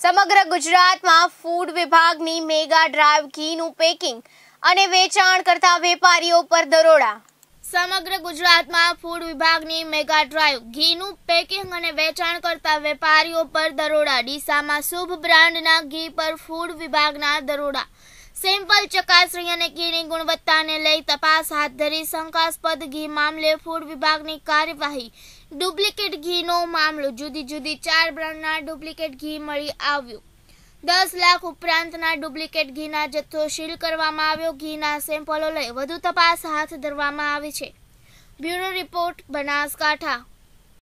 સમગ્ર ગુજરાતમાં ફૂડ વિભાગની મેગા ડ્રાઈવ ઘીનું પેકિંગ અને વેચાણ કરતા વેપારીઓ પર દરોડા. સમગ્ર ગુજરાતમાં ફૂડ વિભાગની મેગા ડ્રાઈવ ઘીનું પેકિંગ અને વેચાણ કરતા વેપારીઓ પર દરોડા. ડીસામાં શુભ બ્રાન્ડના ઘી પર ફૂડ વિભાગના દરોડા. સેમ્પલ ચકાસણી અને ઘીની ગુણવત્તાને લઈ તપાસ હાથ ધરી શંકાસ્પદ ઘી મામલે ફૂડ વિભાગની કાર્યવાહી. ડુપ્લિકેટ ઘીનો મામલો. જુદી જુદી ચાર બ્રાન્ડના ડુપ્લિકેટ ઘી મળી આવ્યું. દસ લાખ ઉપરાંતના ડુપ્લિકેટ ઘીના જથ્થો સીલ કરવામાં આવ્યો. ઘીના સેમ્પલો લઈ વધુ તપાસ હાથ ધરવામાં આવી છે. Bureau report Banaskantha.